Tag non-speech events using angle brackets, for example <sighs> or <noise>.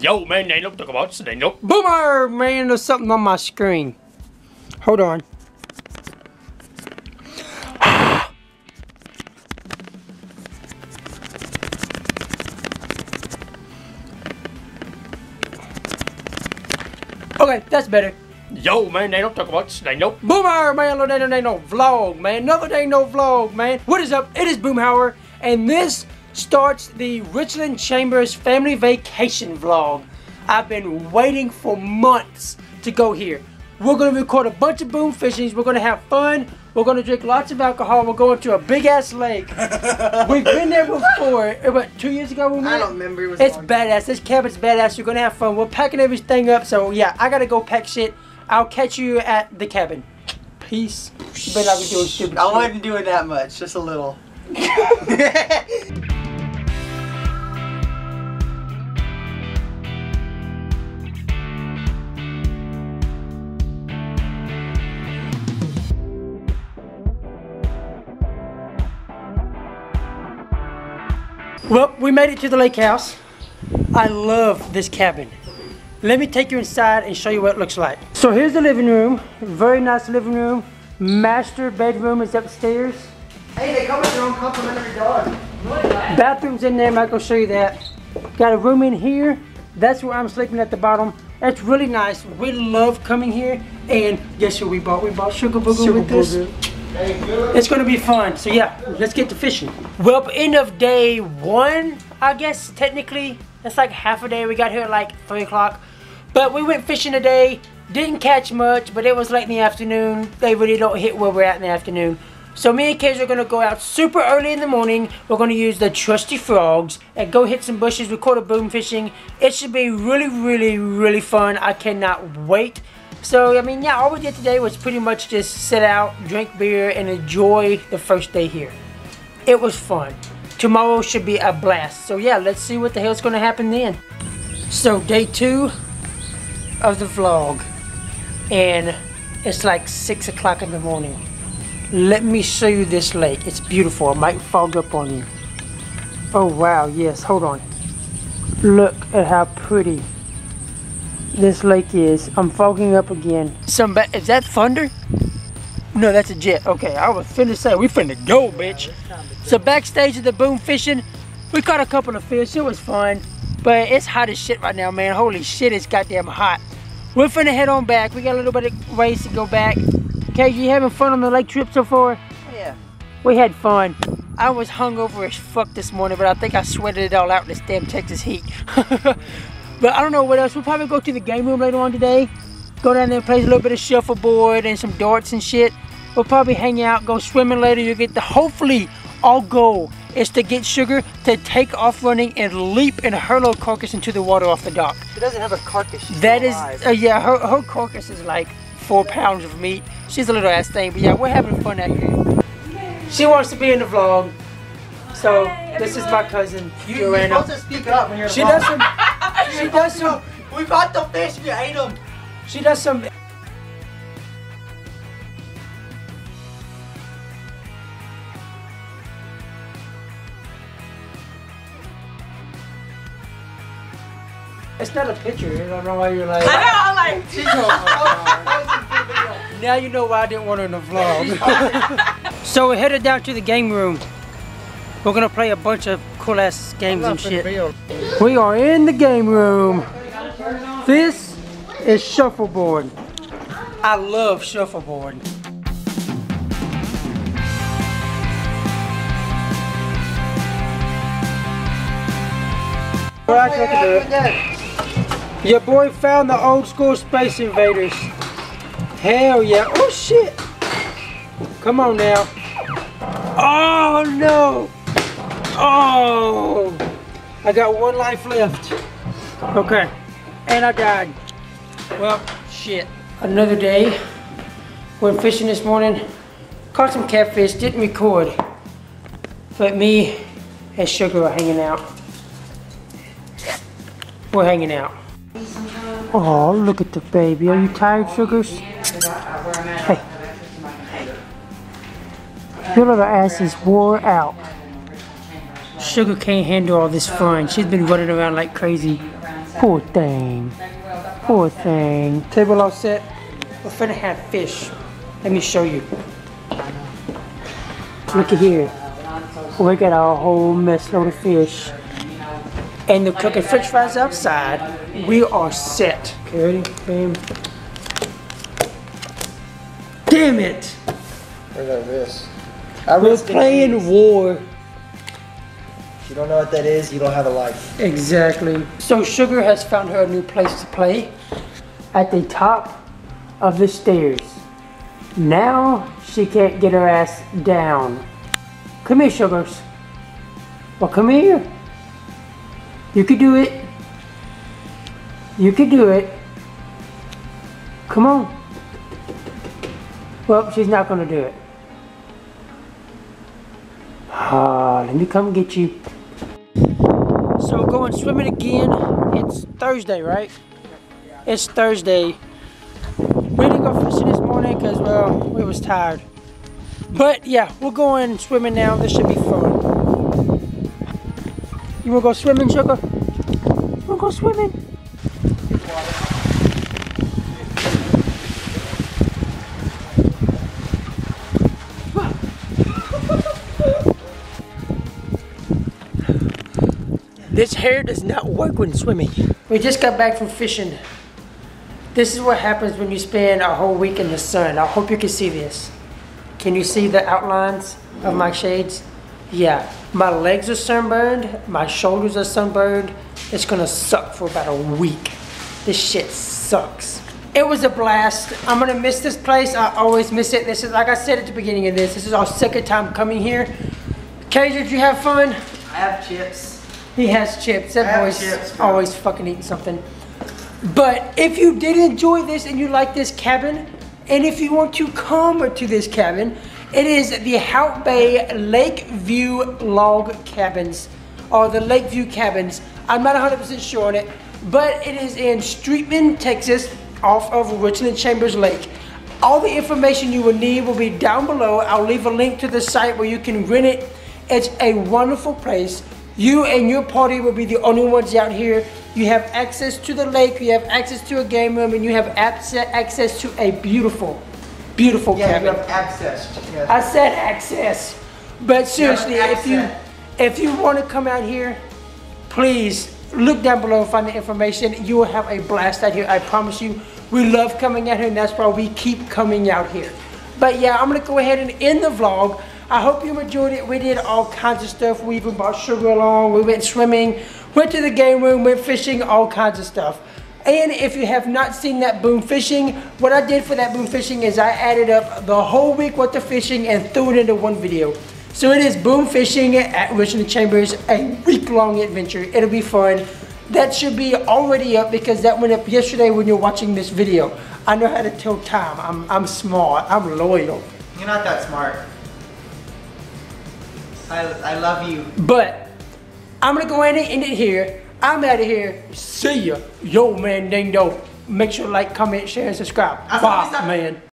Yo, man, they look talk about they look. Boomer, man, there's something on my screen. Hold on. <sighs> okay, that's better. Yo, man, they don't talk about they look. Boomer, man, no, no, no, no, vlog, man. Another day, no vlog, man. What is up? It is Boomhauer, and this starts the Richland Chambers family vacation vlog. I've been waiting for months to go here. We're going to record a bunch of boom fishings. We're going to have fun. We're going to drink lots of alcohol. We're going to a big ass lake. <laughs> We've been there before. About two years ago we went. I don't remember. It was It's long. badass. This cabin's badass. You're going to have fun. We're packing everything up. So yeah, I got to go pack shit. I'll catch you at the cabin. Peace. You better not be doing stupid I shit. wasn't doing that much, just a little. <laughs> <laughs> Well, we made it to the lake house. I love this cabin. Let me take you inside and show you what it looks like. So here's the living room. Very nice living room. Master bedroom is upstairs. hey, they come with their own complimentary dog. Bathroom's in there. I'm not gonna show you that. Got a room in here. That's where I'm sleeping at the bottom. That's really nice. We love coming here. And guess what we bought? We bought Sugar Booger Sugar with this. It's gonna be fun. So yeah, let's get to fishing. Well, end of day one, I guess technically. It's like half a day. We got here at like three o'clock. But we went fishing today. Didn't catch much, but it was late in the afternoon. They really don't hit where we're at in the afternoon. So me and Kez are gonna go out super early in the morning. We're gonna use the trusty frogs and go hit some bushes, record a boom fishing. It should be really, really, really fun. I cannot wait. So I mean, yeah, all we did today was pretty much just sit out, drink beer, and enjoy the first day here. It was fun. Tomorrow should be a blast. So yeah, let's see what the hell's gonna happen then. So day two of the vlog, and it's like six o'clock in the morning. Let me show you this lake. It's beautiful. It might fog up on you. Oh wow, yes. Hold on. Look at how pretty this lake is. I'm fogging up again. Some ba- is that thunder? No, that's a jet. Okay, I was finna say we finna go, bitch. So backstage of the boom fishing, we caught a couple of fish. It was fun, but it's hot as shit right now, man. Holy shit, it's goddamn hot. We're finna head on back. We got a little bit of ways to go back. Okay, you having fun on the lake trip so far? Yeah. We had fun. I was hungover as fuck this morning, but I think I sweated it all out in this damn Texas heat. <laughs> but I don't know what else. We'll probably go to the game room later on today. Go down there and play a little bit of shuffleboard and some darts and shit. We'll probably hang out, go swimming later. You'll get the hopefully our goal is to get Sugar to take off running and leap and hurl her carcass into the water off the dock. She doesn't have a carcass. She's That still is, alive. uh, yeah, her, her carcass is like four pounds of meat. She's a little ass thing, but yeah, we're having fun out here. She wants to be in the vlog, so this is my cousin You, you're supposed to speak up when you're. She does some, <laughs> she does some, We caught the fish. You ate them. she does some. It's not a picture. I don't know why you're like. I know, I'm like, <laughs> <laughs> Now you know why I didn't want her in the vlog. <laughs> so we're headed down to the game room. We're gonna play a bunch of cool ass games and shit. We are in the game room. This is shuffleboard. I love shuffleboard. Right, look at that. Your boy found the old school Space Invaders. Hell yeah. Oh shit. Come on now. Oh no. Oh. I got one life left. Okay. And I died. Well, shit. Another day. Went fishing this morning. Caught some catfish. Didn't record. But me and Sugar are hanging out. We're hanging out. Oh, look at the baby. Are you tired, Sugars? Hey. Hey. Your little ass is wore out. Sugar can't handle all this fun. She's been running around like crazy. Poor thing. Poor thing. Table all set. We're finna have fish. Let me show you. Look at here. We got our whole mess load of fish. And they're cooking french fries outside. We are set. Okay, ready? Bam. Damn it! Look at this. I We're playing war. If you don't know what that is, you don't have a life. Exactly. So Sugar has found her a new place to play at the top of the stairs. Now she can't get her ass down. Come here, Sugars. Well, come here. You could do it. You could do it. Come on. Well, she's not gonna do it. Ah, let me come get you. So we're going swimming again. It's Thursday, right? It's Thursday. We didn't go fishing this morning because, well, we was tired. But yeah, we're going swimming now. This should be fun. You wanna go swimming, sugar? You wanna go swimming? This hair does not work when swimming. We just got back from fishing. This is what happens when you spend a whole week in the sun. I hope you can see this. Can you see the outlines of my shades? Yeah, my legs are sunburned, my shoulders are sunburned. It's gonna suck for about a week. This shit sucks. It was a blast. I'm gonna miss this place. I always miss it. This is, like I said at the beginning of this, this is our second time coming here. Cage, did you have fun? I have chips. He has chips. That boy's chips, always fucking eating something. But if you did enjoy this and you like this cabin, and if you want to come to this cabin, it is the Hout Bay Lakeview Log Cabins, or the Lakeview Cabins. I'm not 100% sure on it, but it is in Streetman, Texas, off of Richland Chambers Lake. All the information you will need will be down below. I'll leave a link to the site where you can rent it. It's a wonderful place. You and your party will be the only ones out here. You have access to the lake, you have access to a game room, and you have access to a beautiful, beautiful Yeah, cabin. you have access. Yes. I said access. But seriously, if you if you want to come out here, please look down below and find the information. You will have a blast out here. I promise you. We love coming out here, and that's why we keep coming out here. But yeah, I'm gonna go ahead and end the vlog. I hope you enjoyed it. We did all kinds of stuff. We even brought sugar along. We went swimming, went to the game room, went fishing, all kinds of stuff. And if you have not seen that boom fishing, what I did for that boom fishing is I added up the whole week worth of fishing and threw it into one video. So it is boom fishing at Richland Chambers, a week long adventure. It'll be fun. That should be already up because that went up yesterday when you're watching this video. I know how to tell time. I'm, I'm smart. I'm loyal. You're not that smart. I, I love you. But I'm gonna go ahead and end it here. I'm out of here. See ya. Yo, man, ding dong. Make sure to like, comment, share, and subscribe. Bye, man.